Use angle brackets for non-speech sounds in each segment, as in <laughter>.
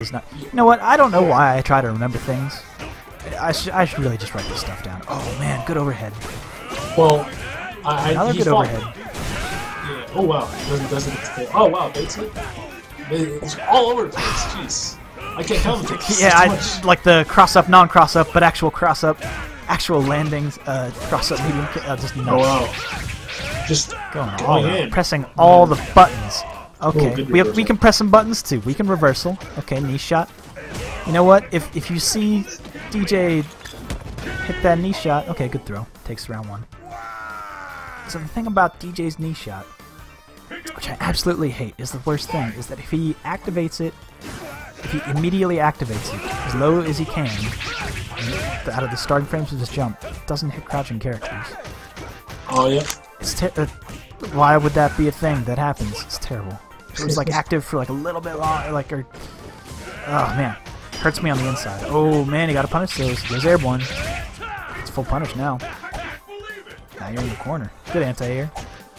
It's not. You know what? I don't know why I try to remember things. I should, I should really just write this stuff down. Oh man, good overhead. Well, I, I Another he good fought- overhead. Yeah. Oh wow, doesn't doesn't Oh wow, baits it. It's all over the place. Jeez, I can't count it. <laughs> Yeah, I like the cross up, non cross up, but actual cross up, actual landings, uh, cross up medium. Uh, just Oh wow. Just Going going all in. pressing all the buttons. Okay, good we, have, we can press some buttons too. We can reversal. Okay, knee shot. You know what? If if you see DJ hit that knee shot, okay, good throw. Takes round one. So the thing about DJ's knee shot, which I absolutely hate, is the worst thing, is that if he activates it, if he immediately activates it as low as he can, out of the starting frames of his jump, it doesn't hit crouching characters. Oh yeah. It's ter- uh, why would that be a thing that happens? It's terrible. It was like active for like a little bit long, like or oh man, hurts me on the inside. Oh man, you gotta punish those. There's airborne. It's full punish now. Now you're in the corner. Good anti-air.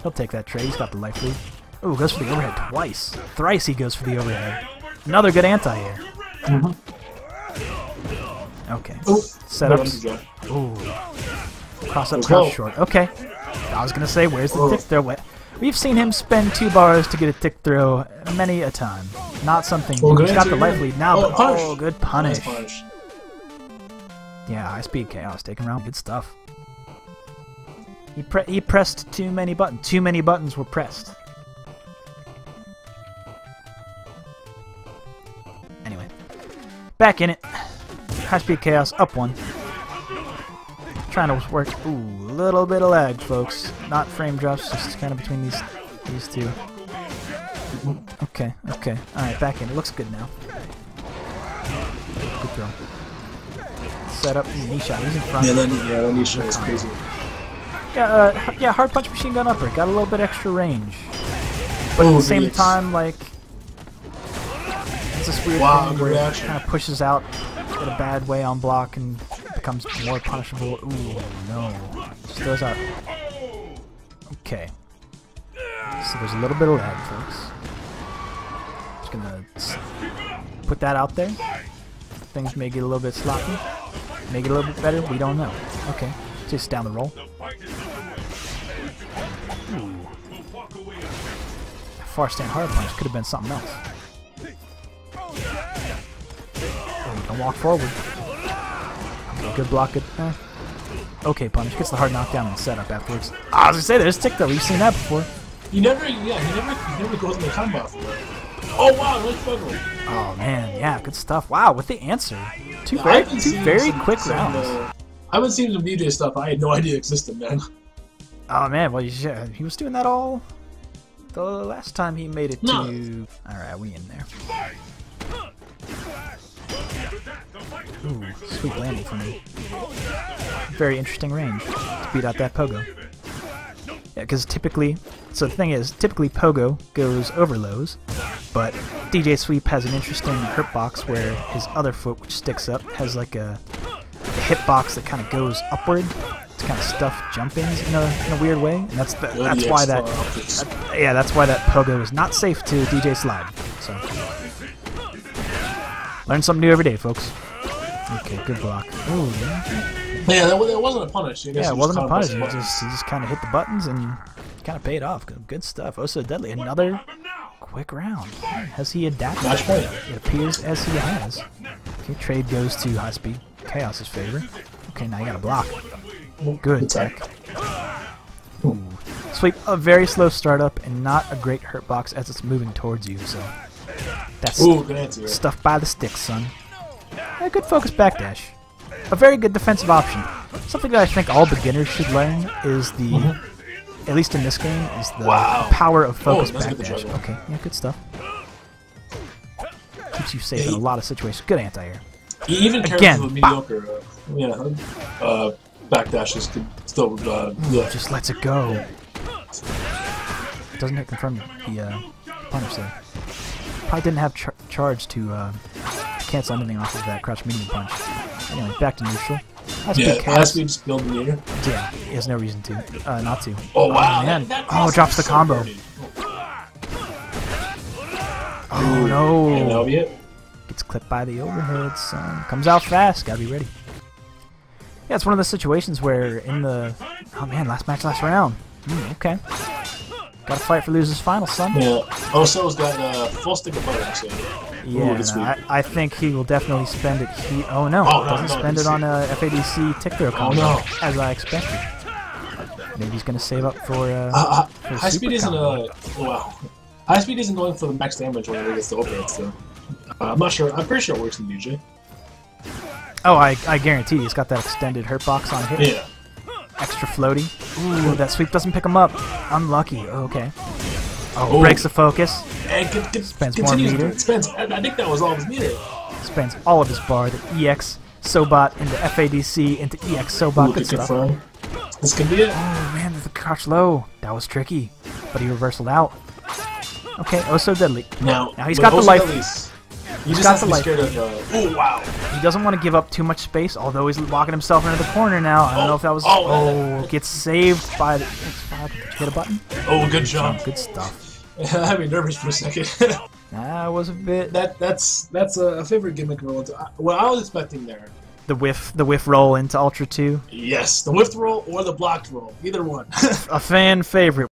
He'll take that trade. He's got the life lead. Oh, goes for the overhead twice. Thrice he goes for the overhead. Another good anti-air. Mhm. Okay. Oh, Setups. Ooh. Cross up, go. short. Okay. I was gonna say, where's the Oh. tick throw? We've seen him spend two bars to get a tick throw many a time. Not something. Good he's got the life lead now, Oh, but punish. oh, good Nice punish. punish. Yeah, HighSpeedChaos taking round. Good stuff. He pre- he pressed too many buttons. Too many buttons were pressed. Anyway, back in it. HighSpeedChaos up one. Trying to work. Ooh, little bit of lag, folks. Not frame drops, just kind of between these these two. Okay, okay. All right, back in. It looks good now. Good throw. Set up. Knee shot. He's in front. Yeah, then yeah, then you show is crazy. Yeah, uh, yeah, hard punch machine gun upper. Got a little bit extra range. But at Oh, the same yes. time, like, it's this weird Wow, thing where it kind of pushes out in a bad way on block and becomes more punishable. Ooh, no. Throws out. Okay. So there's a little bit of lag, folks. Just gonna put that out there. Things may get a little bit sloppy. Make it a little bit better. We don't know. Okay. Just down the roll. Far stand hard punch could have been something else. Oh, don't walk forward. Good block, good. Eh. Okay, punish gets the hard knockdown and setup afterwards. Ah, I say there's tick though. We've seen that before. He never, yeah, he never, he never goes in the combat for. Oh wow, buggle. Oh man, yeah, good stuff. Wow, with the answer, two I very, two very some- quick some, rounds. uh, I haven't seen some DJ stuff. I had no idea existed, man. Oh man, well yeah, he was doing that all the last time he made it No. to. All right, we in there. Ooh, sweet landing for me. Very interesting range to beat out that pogo. Yeah, because typically, so the thing is, typically pogo goes over lows, but DJ Sweep has an interesting hurt box where his other foot, which sticks up, has like a, a hit box that kind of goes upward to kind of stuff jump ins in a, in a weird way, and that's the, that's why that, that- yeah that's why that pogo is not safe to DJ Slide. So learn something new every day, folks. Okay, good block. Ooh, yeah. Yeah, that, that wasn't a punish. I guess Yeah, it wasn't a punish. He just, he just kind of hit the buttons and kind of paid off. Good, good stuff. Oh, so deadly. Another quick round. Has he adapted? Match point. It appears as he has. Okay, trade goes to high speed. Chaos's favor. Okay, now you got a block. Good tech. Ooh. Sweep. A very slow startup and not a great hurt box as it's moving towards you. So that's Ooh, good answer. Stuff by the stick, son. A good focus backdash. A very good defensive option. Something that I think all beginners should learn is the, at least in this game, is the Mm-hmm. Wow. power of focus Oh, backdash. Okay, yeah, good stuff. Keeps you safe in a lot of situations. Good anti-air. Even Again, with mediocre, uh, yeah, uh, backdashes could still, uh, yeah. Just lets it go. Doesn't hit confirm the uh, punish there. Probably didn't have char charge to uh, cancel anything off of that crouch medium punch. Anyway, back to neutral. That's Yeah, big high chaos. speed just build the meter. Yeah, he has no reason to, uh, not to. Oh wow! man. that- that Oh, drops the so combo. dirty. Oh And that'll no! be it. Gets clipped by the overhead, son. Comes out fast. Gotta be ready. Yeah, it's one of those situations where in the... Oh man, last match, last round. Hmm, okay. Gotta fight for losers final, son. Yeah. Oso's got a uh, full stick of butter, actually. Yeah, Ooh, no. I, I think he will definitely spend it. He, oh no, Oh, doesn't no, spend this it on a FADC tick throw combo, no. as I expected. Maybe he's gonna save up for. Uh, Uh, for uh, high speed isn't combo. uh well. High speed isn't going for the max damage when it gets the overheads though. Uh, I'm not sure. I'm pretty sure it works in DJ. Oh, I, I guarantee he's got that extended hurt box on hit. Yeah. Extra floaty. Ooh, that sweep doesn't pick him up. Unlucky. Oh, okay. Oh, Ooh. breaks the focus. And con- Spends more meter. Spends. I think that was all of his meter. Spends all of his bar. The EX Sobat into FADC into EX Sobat. Ooh, Good can stuff. confirm. This could be it. Oh man, the crouch low. That was tricky, but he reversaled out. Okay, oh so deadly. Now, Now he's got the life. Elise, You just got the life. of. Uh, oh wow! He doesn't want to give up too much space, although he's locking himself into the corner now. I don't Oh, know if that was. oh, Oh, gets saved by the. Hit a button. Oh, good jump. Good stuff. <laughs> I had me nervous for a second. <laughs> I was a bit. that that's that's a favorite gimmick roll. To, what I was expecting there. The whiff, the whiff roll into Ultra Two. Yes, the whiffed roll or the blocked roll. Either one. <laughs> A fan favorite.